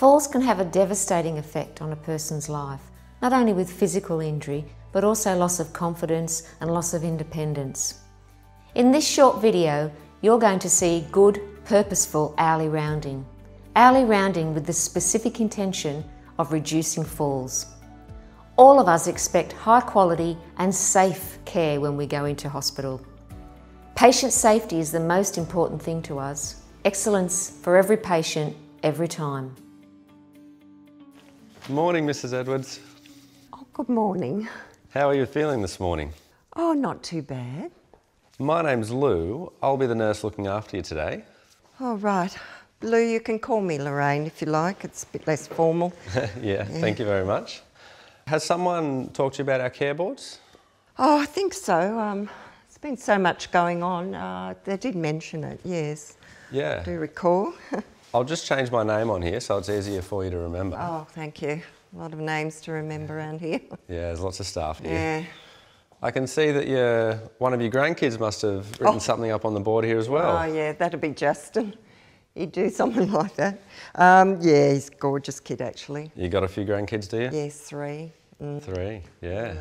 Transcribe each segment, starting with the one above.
Falls can have a devastating effect on a person's life, not only with physical injury, but also loss of confidence and loss of independence. In this short video, you're going to see good, purposeful hourly rounding. Hourly rounding with the specific intention of reducing falls. All of us expect high quality and safe care when we go into hospital. Patient safety is the most important thing to us. Excellence for every patient, every time. Morning, Mrs. Edwards. Oh, good morning. How are you feeling this morning? Oh, not too bad. My name's Lou. I'll be the nurse looking after you today. All right. Lou, you can call me Lorraine if you like. It's a bit less formal. yeah, thank you very much. Has someone talked to you about our care boards? Oh, I think so. Um, there's been so much going on. Uh, they did mention it, yes. Yeah. I do recall. I'll just change my name on here so it's easier for you to remember. oh, thank you. A lot of names to remember around here. Yeah, there's lots of staff here. Yeah. I can see that your, one of your grandkids must have written Oh. something up on the board here as well. Oh, yeah, that'd be Justin. He'd do something like that. Um, yeah, he's a gorgeous kid, actually. You got a few grandkids, do you? Yes, three. Mm. Three, yeah.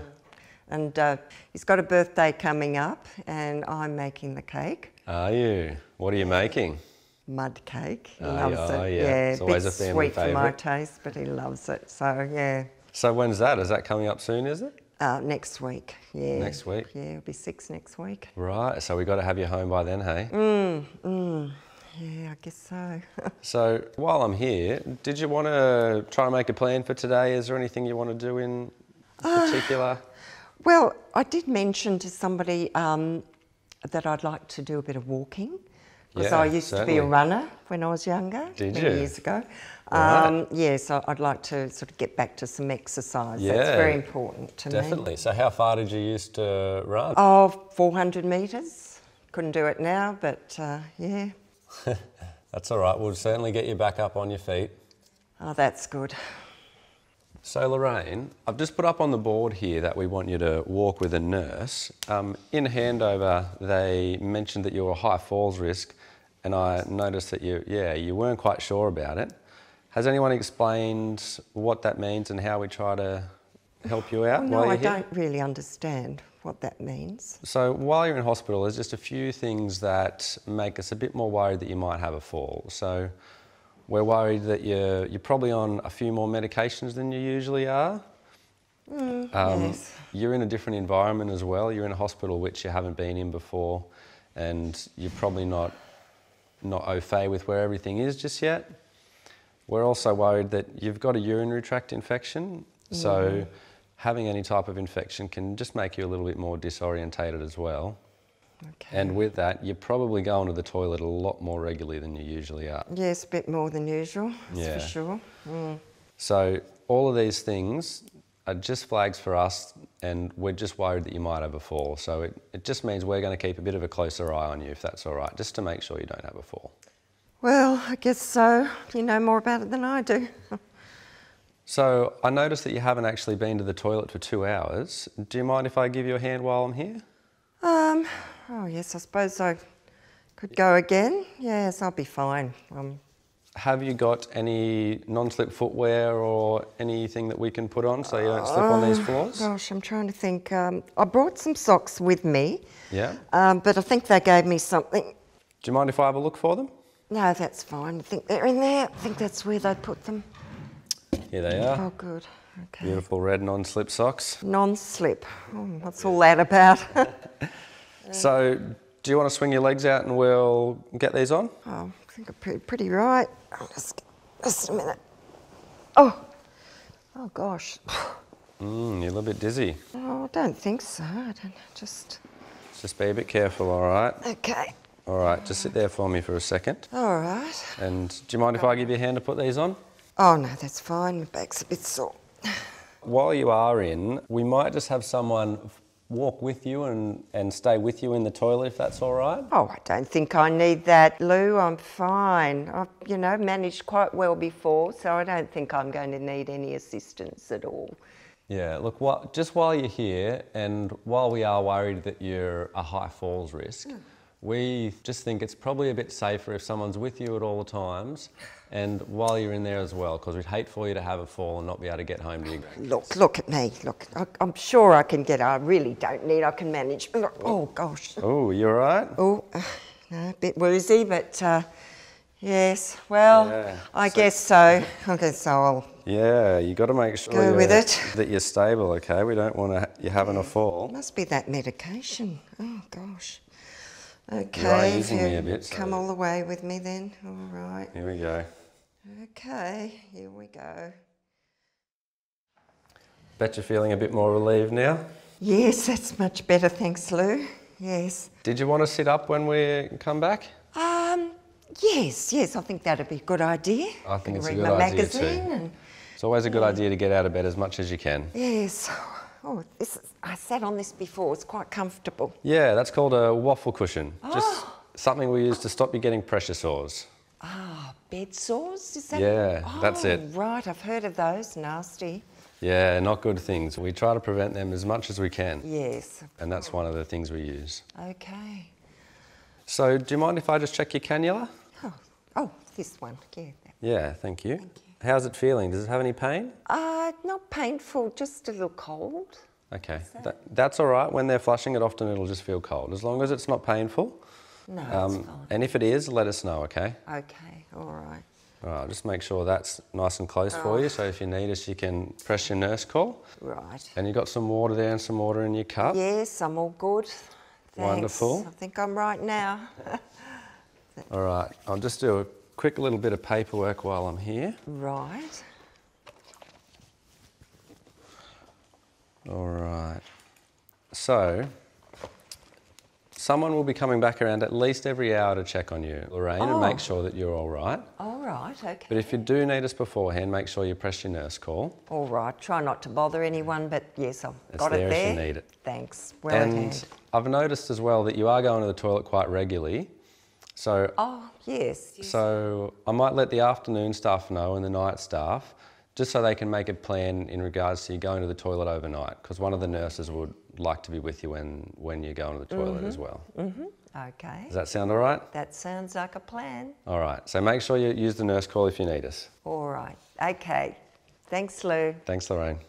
And uh, he's got a birthday coming up, and I'm making the cake. Are you? What are you making? Mud cake. He Oh, loves yeah, it. yeah. It's a always bit sweet for my taste, but he loves it. So yeah, So when's that? Is that coming up soon, is it? uh, next week. Yeah. Next week? Yeah, it'll be six next week. Right, so we got to have you home by then, hey? Mm, Yeah, I guess so. So while I'm here, did you want to try and make a plan for today? Is there anything you want to do in particular? well, I did mention to somebody um, that I'd like to do a bit of walking. Because Yeah, I used to be a runner when I was younger, Did many you? years ago. Right. Um, yeah, so I'd like to sort of get back to some exercise. Yeah, That's very important to me. Definitely. So how far did you used to run? Oh, 400 metres. Couldn't do it now, but uh, yeah. That's all right. We'll certainly get you back up on your feet. Oh, that's good. So Lorraine, I've just put up on the board here that we want you to walk with a nurse. Um, in handover, they mentioned that you were a high falls risk, and I noticed that you, yeah, you weren't quite sure about it. Has anyone explained what that means and how we try to help you out Well, no, I here? don't really understand what that means. So while you're in hospital, there's just a few things that make us a bit more worried that you might have a fall. So we're worried that you're, you're probably on a few more medications than you usually are. Um, yes. You're in a different environment as well. You're in a hospital which you haven't been in before, and you're probably not not au fait with where everything is just yet. We're also worried that you've got a urinary tract infection, so having any type of infection can just make you a little bit more disorientated as well. Okay. And with that, you're probably going to the toilet a lot more regularly than you usually are. yes, a bit more than usual, that's Yeah. for sure. Mm. So all of these things are just flags for us, and we're just worried that you might have a fall. So it, it just means we're going to keep a bit of a closer eye on you, if that's all right, just to make sure you don't have a fall. Well, I guess so. You know more about it than I do. So I noticed that you haven't actually been to the toilet for two hours. Do you mind if I give you a hand while I'm here? Um, oh, yes, I suppose I could go again. Yes, I'll be fine. Um, Have you got any non-slip footwear or anything that we can put on so you don't slip on these floors? gosh, I'm trying to think. Um, I brought some socks with me, Yeah. um, but I think they gave me something. Do you mind if I have a look for them? No, that's fine. I think they're in there. I think that's where they put them. Here they are. Oh, good. Okay. Beautiful red non-slip socks. Non-slip. Oh, what's all that about? So, do you want to swing your legs out and we'll get these on? oh, think I'm pretty, pretty right. Just, just a minute. Oh, oh gosh. Mm, you're a little bit dizzy. Oh, I don't think so. I don't know, just. Just be a bit careful, all right? Okay. All right, just sit there for me for a second. All right. And do you mind if I give you a hand to put these on? Oh no, that's fine. My back's a bit sore. While you are in, we might just have someone walk with you and, and stay with you in the toilet if that's all right. Oh, I don't think I need that, Lou. I'm fine. I've, you know, managed quite well before, so I don't think I'm going to need any assistance at all. Yeah, look, what, just while you're here and while we are worried that you're a high falls risk, hmm. We just think it's probably a bit safer if someone's with you at all the times and while you're in there as well, because we'd hate for you to have a fall and not be able to get home to your grandkids. Look, look at me. Look, I, I'm sure I can get. I really don't need. I can manage. Look, oh gosh. Oh, you're all right? Oh, uh, no, a bit woozy, but uh, yes. Well, Yeah. I guess so. I guess so. I'll Yeah, you got to make sure Go with it. that you're stable, okay? We don't want to, you having a fall. Must be that medication. Oh gosh. Okay, if using me a bit, so- come all the way with me then. All right. Here we go. Okay, here we go. Bet you're feeling a bit more relieved now. Yes, that's much better, thanks, Lou. Yes. Did you want to sit up when we come back? Um. Yes, yes. I think that'd be a good idea. I think it's a good my idea magazine too. and It's always a good idea to get out of bed as much as you can. yes. Oh, this is, I sat on this before. It's quite comfortable. Yeah, that's called a waffle cushion. Just Ah. something we use to stop you getting pressure sores. Ah, bed sores. Is that? Yeah, that's it. Oh, Right, I've heard of those. Nasty. Yeah, not good things. We try to prevent them as much as we can. Yes. And that's one of the things we use. Okay. So, do you mind if I just check your cannula? Oh, oh, this one. Yeah. Yeah, thank you. How's it feeling? Does it have any pain? Uh, not painful, just a little cold. Okay, that, that's all right. When they're flushing it, often it'll just feel cold. As long as it's not painful. No, it's Um, fine. and if it is, let us know, okay? Okay, all right. All right, just make sure that's nice and close for you. So if you need us, you can press your nurse call. Right. And you've got some water there and some water in your cup. Yes, I'm all good. Thanks. Wonderful. I think I'm right now. All right, I'll just do a quick little bit of paperwork while I'm here. right. All right. So, someone will be coming back around at least every hour to check on you, Lorraine, and Oh. make sure that you're all right. All right, okay. But if you do need us beforehand, make sure you press your nurse call. All right, try not to bother anyone, but yes, I've It's got there it if you there. need it. Thanks. Well and. I've noticed as well that you are going to the toilet quite regularly. So, Oh, yes. yes. so I might let the afternoon staff know and the night staff, just so they can make a plan in regards to you going to the toilet overnight, because one of the nurses would like to be with you when, when you're going to the toilet as mm-hmm. well. Mm-hmm. Okay. Does that sound all right? That sounds like a plan. All right. So make sure you use the nurse call if you need us. All right. Okay. Thanks, Lou. Thanks, Lorraine.